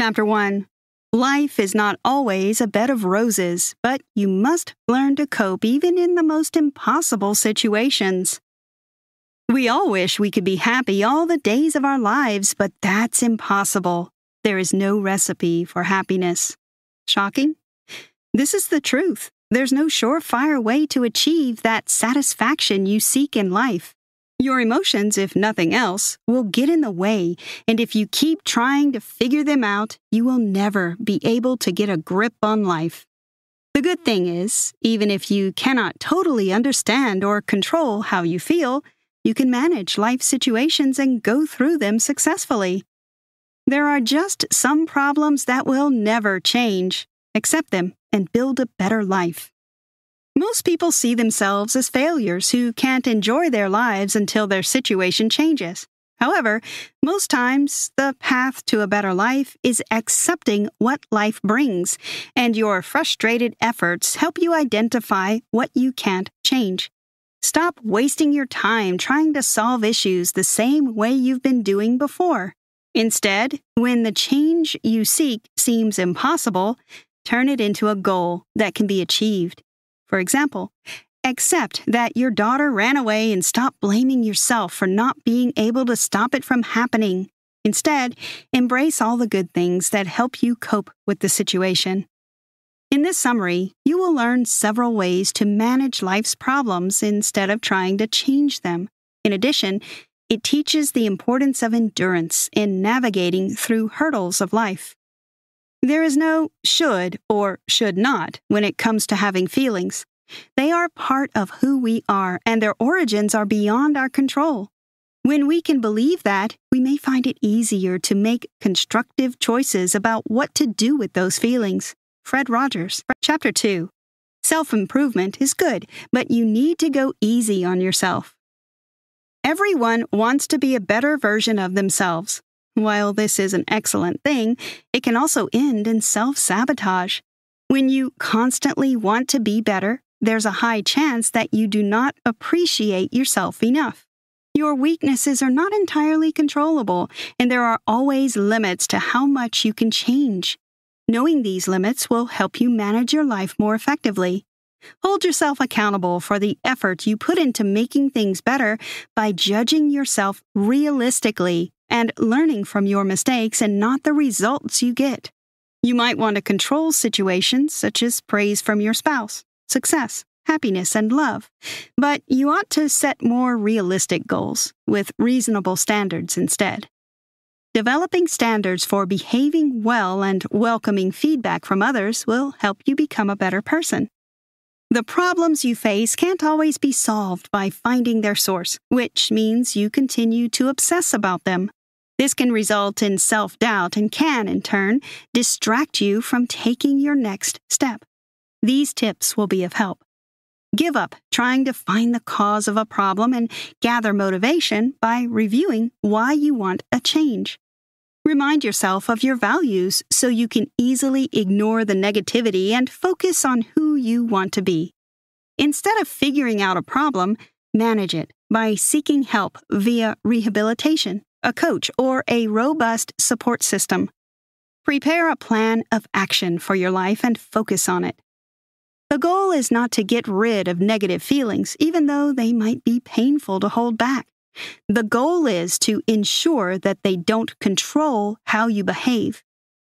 Chapter 1 Life is not always a bed of roses, but you must learn to cope even in the most impossible situations. We all wish we could be happy all the days of our lives, but that's impossible. There is no recipe for happiness. Shocking? This is the truth. There's no surefire way to achieve that satisfaction you seek in life. Your emotions, if nothing else, will get in the way, and if you keep trying to figure them out, you will never be able to get a grip on life. The good thing is, even if you cannot totally understand or control how you feel, you can manage life situations and go through them successfully. There are just some problems that will never change. Accept them and build a better life. Most people see themselves as failures who can't enjoy their lives until their situation changes. However, most times the path to a better life is accepting what life brings, and your frustrated efforts help you identify what you can't change. Stop wasting your time trying to solve issues the same way you've been doing before. Instead, when the change you seek seems impossible, turn it into a goal that can be achieved. For example, accept that your daughter ran away and stop blaming yourself for not being able to stop it from happening. Instead, embrace all the good things that help you cope with the situation. In this summary, you will learn several ways to manage life's problems instead of trying to change them. In addition, it teaches the importance of endurance in navigating through hurdles of life. There is no should or should not when it comes to having feelings. They are part of who we are, and their origins are beyond our control. When we can believe that, we may find it easier to make constructive choices about what to do with those feelings. Fred Rogers. Chapter 2 Self improvement is good, but you need to go easy on yourself. Everyone wants to be a better version of themselves. While this is an excellent thing, it can also end in self sabotage. When you constantly want to be better, there's a high chance that you do not appreciate yourself enough. Your weaknesses are not entirely controllable, and there are always limits to how much you can change. Knowing these limits will help you manage your life more effectively. Hold yourself accountable for the effort you put into making things better by judging yourself realistically and learning from your mistakes and not the results you get. You might want to control situations such as praise from your spouse, success, happiness, and love, but you ought to set more realistic goals with reasonable standards instead. Developing standards for behaving well and welcoming feedback from others will help you become a better person. The problems you face can't always be solved by finding their source, which means you continue to obsess about them. This can result in self doubt and can, in turn, distract you from taking your next step. These tips will be of help. Give up trying to find the cause of a problem and gather motivation by reviewing why you want a change. Remind yourself of your values so you can easily ignore the negativity and focus on who you want to be. Instead of figuring out a problem, manage it by seeking help via rehabilitation, a coach, or a robust support system. Prepare a plan of action for your life and focus on it. The goal is not to get rid of negative feelings, even though they might be painful to hold back. The goal is to ensure that they don't control how you behave.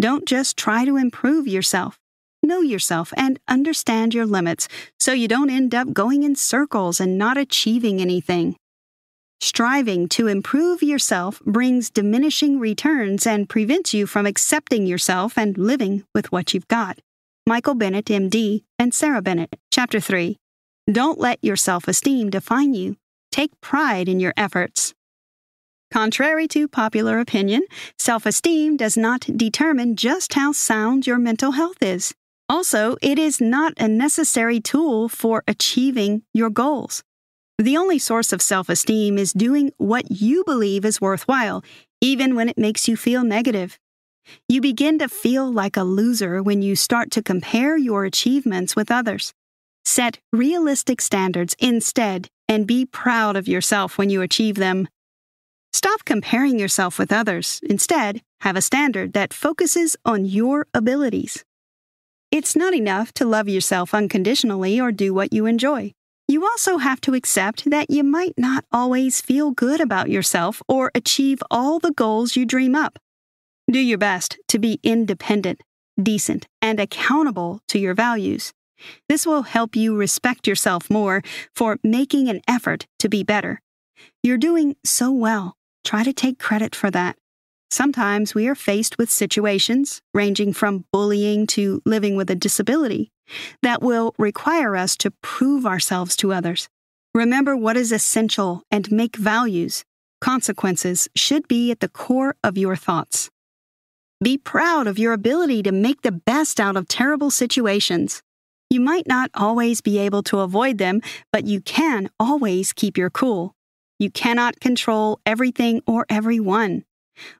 Don't just try to improve yourself. Know yourself and understand your limits so you don't end up going in circles and not achieving anything. Striving to improve yourself brings diminishing returns and prevents you from accepting yourself and living with what you've got. Michael Bennett, MD, and Sarah Bennett, Chapter 3. Don't let your self esteem define you. Take pride in your efforts. Contrary to popular opinion, self esteem does not determine just how sound your mental health is. Also, it is not a necessary tool for achieving your goals. The only source of self esteem is doing what you believe is worthwhile, even when it makes you feel negative. You begin to feel like a loser when you start to compare your achievements with others. Set realistic standards instead and be proud of yourself when you achieve them. Stop comparing yourself with others. Instead, have a standard that focuses on your abilities. It's not enough to love yourself unconditionally or do what you enjoy. You also have to accept that you might not always feel good about yourself or achieve all the goals you dream up. Do your best to be independent, decent, and accountable to your values. This will help you respect yourself more for making an effort to be better. You're doing so well. Try to take credit for that. Sometimes we are faced with situations, ranging from bullying to living with a disability, that will require us to prove ourselves to others. Remember what is essential and make values. Consequences should be at the core of your thoughts. Be proud of your ability to make the best out of terrible situations. You might not always be able to avoid them, but you can always keep your cool. You cannot control everything or everyone.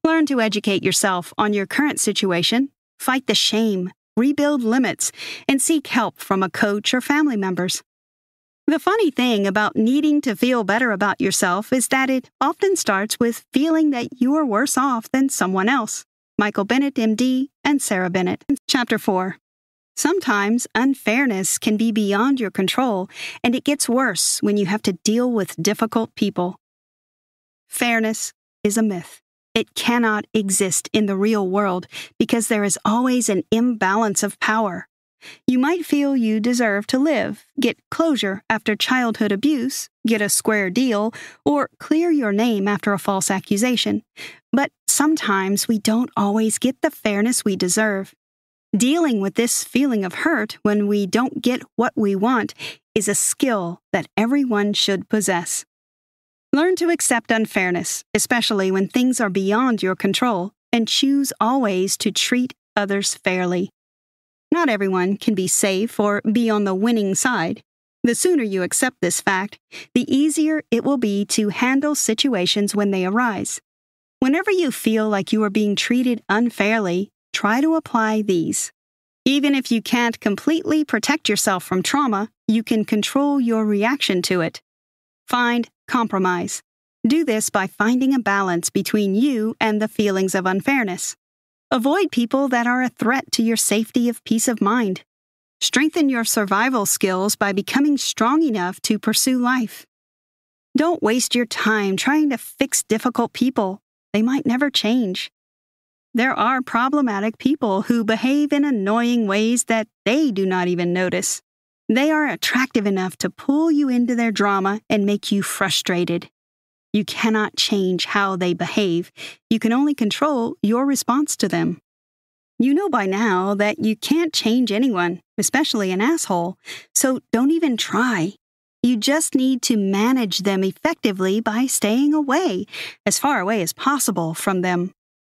Learn to educate yourself on your current situation, fight the shame, rebuild limits, and seek help from a coach or family members. The funny thing about needing to feel better about yourself is that it often starts with feeling that you are worse off than someone else. Michael Bennett, MD, and Sarah Bennett. Chapter 4. Sometimes unfairness can be beyond your control, and it gets worse when you have to deal with difficult people. Fairness is a myth. It cannot exist in the real world because there is always an imbalance of power. You might feel you deserve to live, get closure after childhood abuse, get a square deal, or clear your name after a false accusation. But sometimes we don't always get the fairness we deserve. Dealing with this feeling of hurt when we don't get what we want is a skill that everyone should possess. Learn to accept unfairness, especially when things are beyond your control, and choose always to treat others fairly. Not everyone can be safe or be on the winning side. The sooner you accept this fact, the easier it will be to handle situations when they arise. Whenever you feel like you are being treated unfairly, try to apply these. Even if you can't completely protect yourself from trauma, you can control your reaction to it. Find compromise. Do this by finding a balance between you and the feelings of unfairness. Avoid people that are a threat to your safety of peace of mind. Strengthen your survival skills by becoming strong enough to pursue life. Don't waste your time trying to fix difficult people. They might never change. There are problematic people who behave in annoying ways that they do not even notice. They are attractive enough to pull you into their drama and make you frustrated. You cannot change how they behave. You can only control your response to them. You know by now that you can't change anyone, especially an asshole, so don't even try. You just need to manage them effectively by staying away, as far away as possible from them.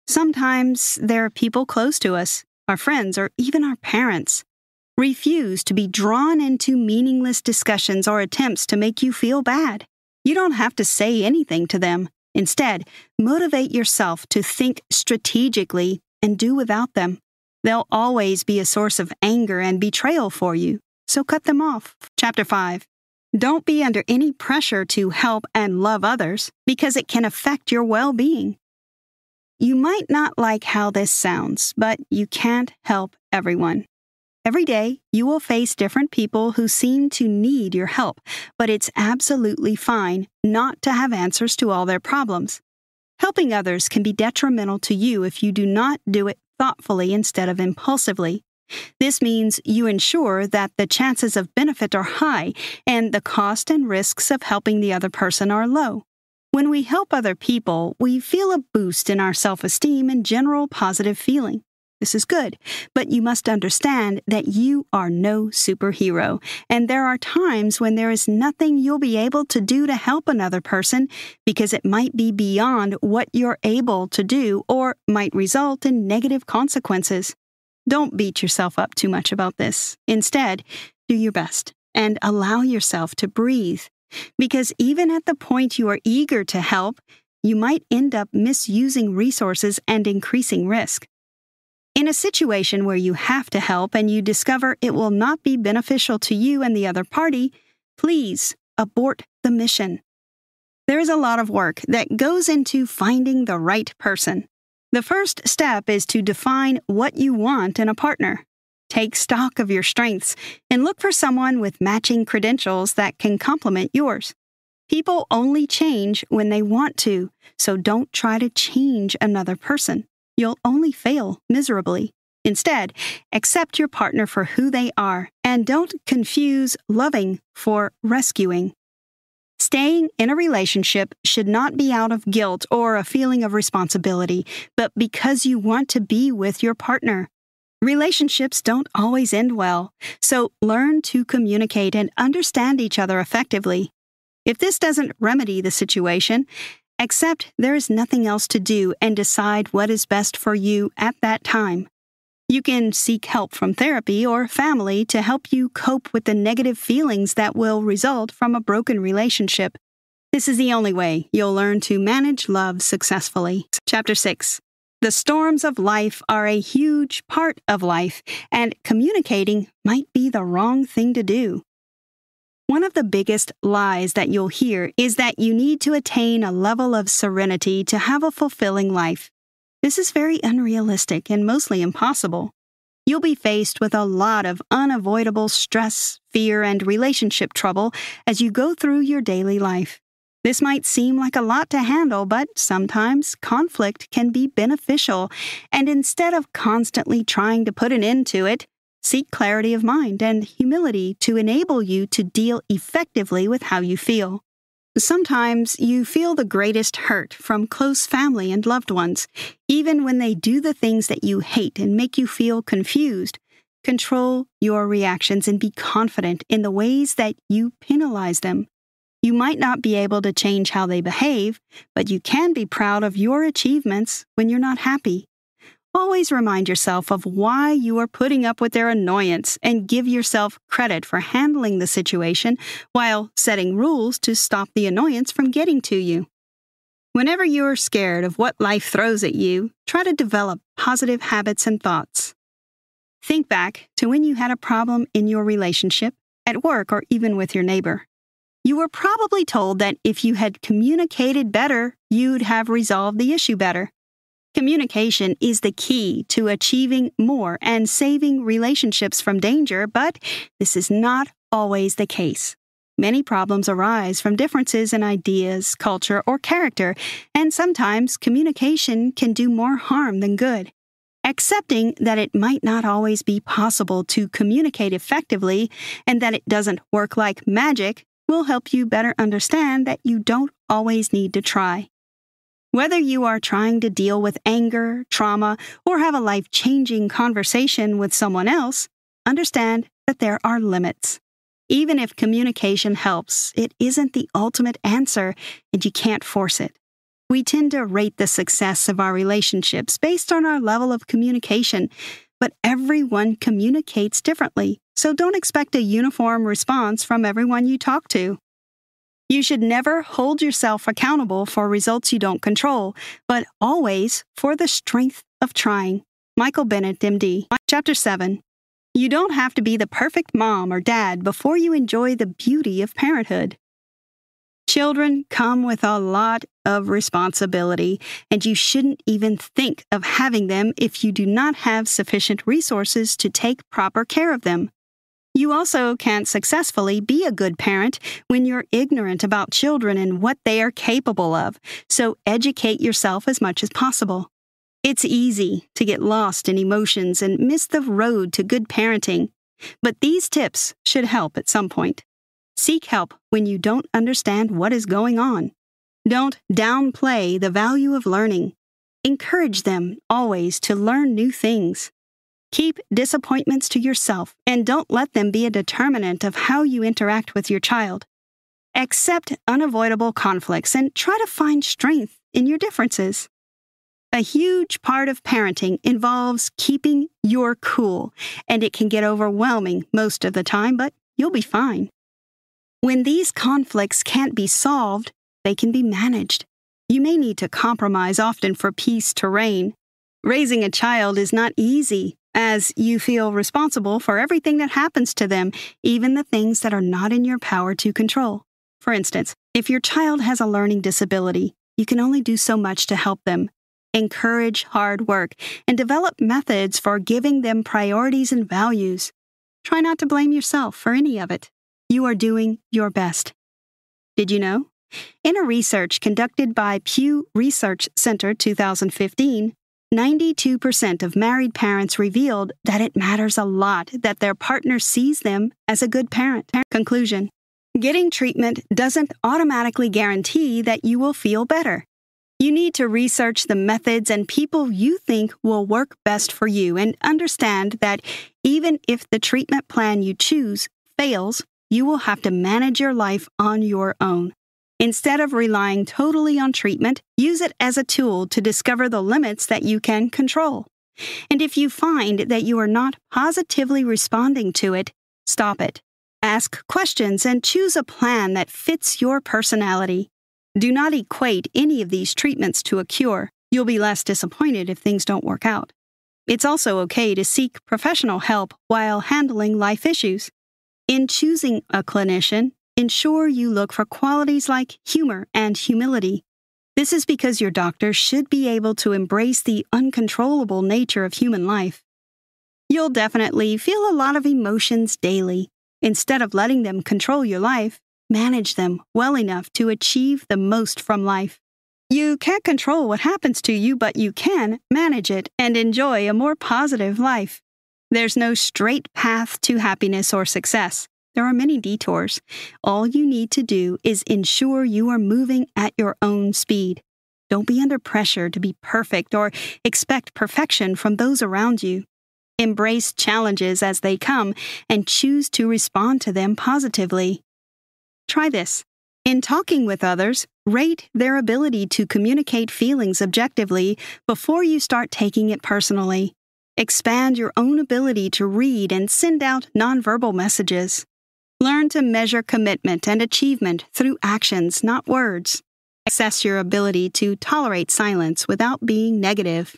Sometimes there are people close to us, our friends, or even our parents, Refuse to be drawn into meaningless discussions or attempts to make you feel bad. You don't have to say anything to them. Instead, motivate yourself to think strategically and do without them. They'll always be a source of anger and betrayal for you, so cut them off. Chapter 5 Don't be under any pressure to help and love others because it can affect your well being. You might not like how this sounds, but you can't help everyone. Every day, you will face different people who seem to need your help, but it's absolutely fine not to have answers to all their problems. Helping others can be detrimental to you if you do not do it thoughtfully instead of impulsively. This means you ensure that the chances of benefit are high and the cost and risks of helping the other person are low. When we help other people, we feel a boost in our self esteem and general positive feeling. This is good, but you must understand that you are no superhero, and there are times when there is nothing you'll be able to do to help another person because it might be beyond what you're able to do or might result in negative consequences. Don't beat yourself up too much about this. Instead, do your best and allow yourself to breathe. Because even at the point you are eager to help, you might end up misusing resources and increasing risk. In a situation where you have to help and you discover it will not be beneficial to you and the other party, please abort the mission. There is a lot of work that goes into finding the right person. The first step is to define what you want in a partner. Take stock of your strengths and look for someone with matching credentials that can complement yours. People only change when they want to, so don't try to change another person. You'll only fail miserably. Instead, accept your partner for who they are and don't confuse loving for rescuing. Staying in a relationship should not be out of guilt or a feeling of responsibility, but because you want to be with your partner. Relationships don't always end well, so learn to communicate and understand each other effectively. If this doesn't remedy the situation, accept there is nothing else to do and decide what is best for you at that time. You can seek help from therapy or family to help you cope with the negative feelings that will result from a broken relationship. This is the only way you'll learn to manage love successfully. Chapter 6 The storms of life are a huge part of life, and communicating might be the wrong thing to do. One of the biggest lies that you'll hear is that you need to attain a level of serenity to have a fulfilling life. This is very unrealistic and mostly impossible. You'll be faced with a lot of unavoidable stress, fear, and relationship trouble as you go through your daily life. This might seem like a lot to handle, but sometimes conflict can be beneficial, and instead of constantly trying to put an end to it, seek clarity of mind and humility to enable you to deal effectively with how you feel. Sometimes you feel the greatest hurt from close family and loved ones, even when they do the things that you hate and make you feel confused. Control your reactions and be confident in the ways that you penalize them. You might not be able to change how they behave, but you can be proud of your achievements when you're not happy. Always remind yourself of why you are putting up with their annoyance and give yourself credit for handling the situation while setting rules to stop the annoyance from getting to you. Whenever you are scared of what life throws at you, try to develop positive habits and thoughts. Think back to when you had a problem in your relationship, at work, or even with your neighbor. You were probably told that if you had communicated better, you'd have resolved the issue better. Communication is the key to achieving more and saving relationships from danger, but this is not always the case. Many problems arise from differences in ideas, culture, or character, and sometimes communication can do more harm than good. Accepting that it might not always be possible to communicate effectively and that it doesn't work like magic will help you better understand that you don't always need to try. Whether you are trying to deal with anger, trauma, or have a life changing conversation with someone else, understand that there are limits. Even if communication helps, it isn't the ultimate answer and you can't force it. We tend to rate the success of our relationships based on our level of communication, but everyone communicates differently, so don't expect a uniform response from everyone you talk to. You should never hold yourself accountable for results you don't control, but always for the strength of trying. Michael Bennett, MD. Chapter 7. You don't have to be the perfect mom or dad before you enjoy the beauty of parenthood. Children come with a lot of responsibility, and you shouldn't even think of having them if you do not have sufficient resources to take proper care of them. You also can't successfully be a good parent when you're ignorant about children and what they are capable of, so educate yourself as much as possible. It's easy to get lost in emotions and miss the road to good parenting, but these tips should help at some point. Seek help when you don't understand what is going on. Don't downplay the value of learning. Encourage them always to learn new things. Keep disappointments to yourself and don't let them be a determinant of how you interact with your child. Accept unavoidable conflicts and try to find strength in your differences. A huge part of parenting involves keeping your cool, and it can get overwhelming most of the time, but you'll be fine. When these conflicts can't be solved, they can be managed. You may need to compromise often for peace to reign. Raising a child is not easy, as you feel responsible for everything that happens to them, even the things that are not in your power to control. For instance, if your child has a learning disability, you can only do so much to help them. Encourage hard work and develop methods for giving them priorities and values. Try not to blame yourself for any of it. You are doing your best. Did you know? In a research conducted by Pew Research Center 2015, 92% of married parents revealed that it matters a lot that their partner sees them as a good parent. Conclusion Getting treatment doesn't automatically guarantee that you will feel better. You need to research the methods and people you think will work best for you and understand that even if the treatment plan you choose fails, you will have to manage your life on your own. Instead of relying totally on treatment, use it as a tool to discover the limits that you can control. And if you find that you are not positively responding to it, stop it. Ask questions and choose a plan that fits your personality. Do not equate any of these treatments to a cure. You'll be less disappointed if things don't work out. It's also okay to seek professional help while handling life issues. In choosing a clinician, ensure you look for qualities like humor and humility. This is because your doctor should be able to embrace the uncontrollable nature of human life. You'll definitely feel a lot of emotions daily. Instead of letting them control your life, manage them well enough to achieve the most from life. You can't control what happens to you, but you can manage it and enjoy a more positive life. There's no straight path to happiness or success. There are many detours. All you need to do is ensure you are moving at your own speed. Don't be under pressure to be perfect or expect perfection from those around you. Embrace challenges as they come and choose to respond to them positively. Try this. In talking with others, rate their ability to communicate feelings objectively before you start taking it personally. Expand your own ability to read and send out nonverbal messages. Learn to measure commitment and achievement through actions, not words. Assess your ability to tolerate silence without being negative.